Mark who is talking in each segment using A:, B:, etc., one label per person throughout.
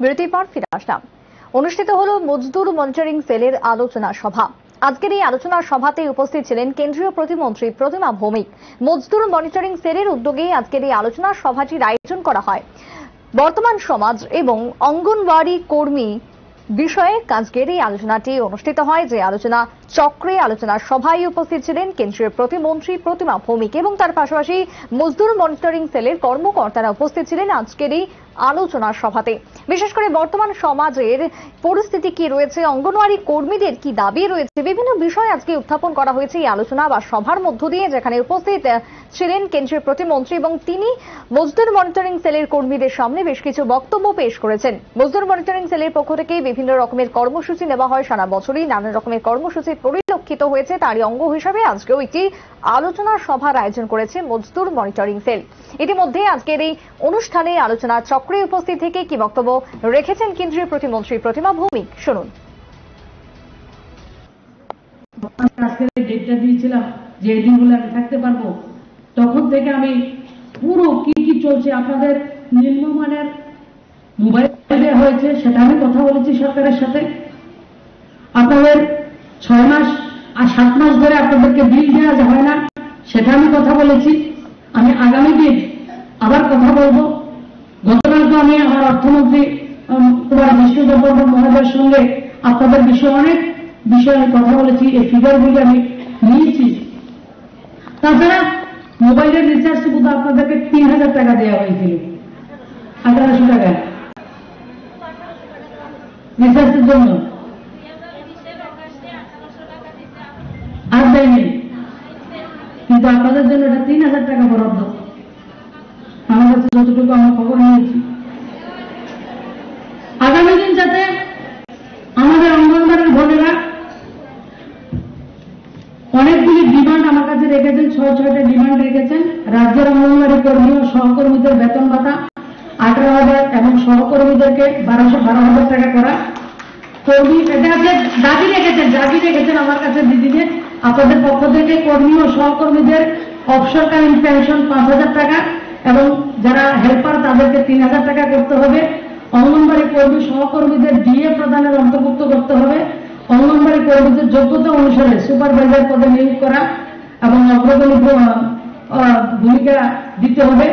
A: বিরতির পর ফিরে আসলাম। অনুষ্ঠিত হল মজদুর মনিটরিং সেলের আলোচনা সভা। আজকের এই আলোচনা সভাতে উপস্থিত ছিলেন কেন্দ্রীয় প্রতিমন্ত্রী প্রতিমা ভৌমিক। মজদুর মনিটরিং সেলের উদ্যোগে আজকের এই আলোচনা সভাটির আয়োজন করা হয়। বর্তমান সমাজ এবং অঙ্গনওয়াড়ি কর্মী বিষয়ে আজকের এই আলোচনাটি অনুষ্ঠিত হয়। যে আলোচনা চক্রে আলোচনা সভায় উপস্থিত ছিলেন কেন্দ্রীয় প্রতিমন্ত্রী প্রতিমা ভৌমিক এবং তার পাশাপাশি মজদুর মনিটরিং সেলের কর্মকর্তারা উপস্থিত ছিলেন। আজকের এই আলোচনা সভাতে। বিশেষ করে বর্তমান সমাজের পরিস্থিতি কি রয়েছে? অঙ্গনওয়াড়ি কর্মীদের কি দাবি রয়েছে? বিভিন্ন বিষয় আজকে উত্থাপন করা হয়েছে এই আলোচনা বা সভার মধ্য দিয়ে, যেখানে উপস্থিত ছিলেন কেন্দ্রীয় প্রতিমন্ত্রী এবং তিনি মজদুর মনিটরিং সেলের কর্মীদের সামনে বেশ কিছু বক্তব্য পেশ করেছেন। মজদুর মনিটরিং সেলের পক্ষ থেকে বিভিন্ন রকমের কর্মসূচি নেওয়া হয়। সারা বছরই নানা রকমের কর্মসূচি পরিলক্ষিত হয়েছে তারই অঙ্গ হিসাবে আজকেও একটি আলোচনা সভার আয়োজন করেছে মজদুর মনিটরিং সেল। ইতিমধ্যে আজকের এই অনুষ্ঠানে আলোচনা চক্রে উপস্থিত থেকে কি বক্তব্য রেখেছেন কেন্দ্রীয় প্রতিমন্ত্রী প্রতিমা ভৌমিক? শুনুন।
B: যে দিনগুলো আমি থাকতে পারব, তখন থেকে আমি পুরো কি কি চলছে আপনাদের নিম্নমানের মোবাইল হয়েছে সেটা আমি কথা বলেছি সরকারের সাথে। আপনাদের ছয় মাস সাত মাস ধরে আপনাদেরকে বিল দেওয়া হয় না, সেটা আমি কথা বলেছি। আমি আগামী দিন আবার কথা বলব। গতকালকে আমি আমার অর্থমন্ত্রী কুমার বিষ্ণু দেববর্মা মহোদয়ের সঙ্গে আপনাদের বিষয়ে অনেক বিষয়ে কথা বলেছি। এই ফিগারগুলি আমি নিয়েছি। তাছাড়া মোবাইলের রিচার্জ শুধু আপনাদেরকে তিন হাজার টাকা দেওয়া হয়েছিল। আঠারোশো টাকা। রিচার্জের জন্য। দেয়নি কিন্তু আপনাদের জন্য এটা তিন হাজার টাকা বরাদ্দ। আমার কাছে যতটুকু আমার খবর নিয়েছি। আগামী দিন যাতে আমাদের অঙ্গনবাড়ির বোনেরা অনেকগুলি ডিমান্ড আমার কাছে রেখেছেন, ছয় ছয়টা ডিমান্ড রেখেছেন। রাজ্যের অঙ্গনবাড়ি কর্মী ও সহকর্মীদের বেতন ভাতা, আঠারো হাজার এবং সহকর্মীদেরকে বারোশো বারো হাজার টাকা করা। কর্মী, এটা দাবি রেখেছেন দাবি রেখেছেন আমার কাছে দিদিদের। আপনাদের পক্ষ থেকে কর্মী ও সহকর্মীদের অবসরকালীন পেনশন পাঁচ হাজার টাকা এবং যারা হেল্পার তাদেরকে তিন হাজার টাকা করতে হবে। অঙ্গনবাড়ি কর্মী সহকর্মীদের ডিএ প্রদানের অন্তর্ভুক্ত করতে হবে। অঙ্গনবাড়ি কর্মীদের যোগ্যতা অনুসারে সুপারভাইজার পদে নিয়োগ করা এবং অগ্রগণী আহ, ভূমিকা দিতে হবে।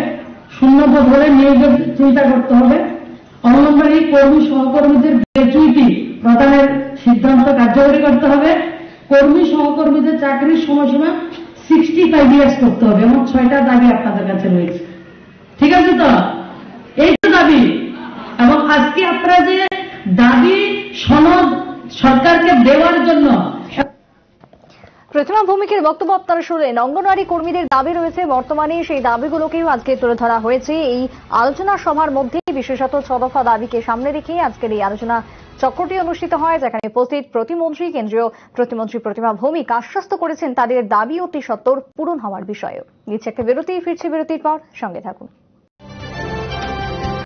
B: শূন্যপদ হলে নিয়োগের চিন্তা করতে হবে। অঙ্গনবাড়ি কর্মী সহকর্মীদের গ্র্যাচুইটি প্রদানের সিদ্ধান্ত কার্যকরী করতে হবে। চাকরির সময়সীমা সিক্সটি ফাইভ ইয়ার্স করতে হবে। এমন ছয়টা দাবি আপনাদের কাছে রয়েছে। ঠিক আছে তো? এই তো দাবি, এবং আজকে আপনারা যে দাবি সনদ সরকারকে দেওয়ার জন্য
A: প্রতিমা ভৌমিকের বক্তব্য আপনারা শুনলেন। অঙ্গনওয়াড়ি কর্মীদের দাবি রয়েছে, বর্তমানে সেই দাবিগুলোকেও আজকে তুলে ধরা হয়েছে। এই আলোচনা সভার মধ্যে বিশেষত ছদফা দাবিকে সামনে রেখে আজকের এই আলোচনা চক্রটি অনুষ্ঠিত হয়, যেখানে উপস্থিত প্রতিমন্ত্রী, কেন্দ্রীয় প্রতিমন্ত্রী প্রতিমা ভৌমিক আশ্বস্ত করেছেন তাদের দাবি অতি সত্বর পূরণ হওয়ার বিষয়ে নিচ্ছে একটা বিরতি, ফিরছে বিরতির পর সঙ্গে থাকুন।